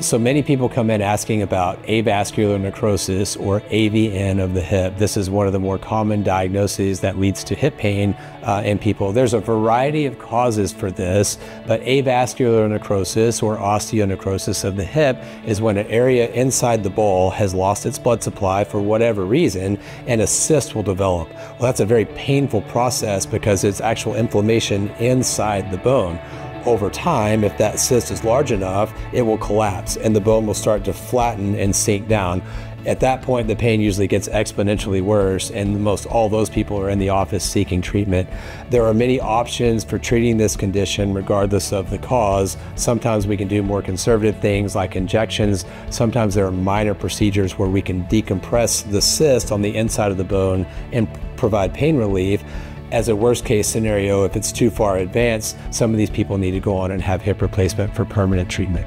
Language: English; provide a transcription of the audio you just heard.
So many people come in asking about avascular necrosis or AVN of the hip. This is one of the more common diagnoses that leads to hip pain uh, in people. There's a variety of causes for this, but avascular necrosis or osteonecrosis of the hip is when an area inside the ball has lost its blood supply for whatever reason and a cyst will develop. Well, that's a very painful process because it's actual inflammation inside the bone over time, if that cyst is large enough, it will collapse and the bone will start to flatten and sink down. At that point, the pain usually gets exponentially worse, and most all those people are in the office seeking treatment. There are many options for treating this condition, regardless of the cause. Sometimes we can do more conservative things like injections. Sometimes there are minor procedures where we can decompress the cyst on the inside of the bone and provide pain relief as a worst case scenario, if it's too far advanced, some of these people need to go on and have hip replacement for permanent treatment.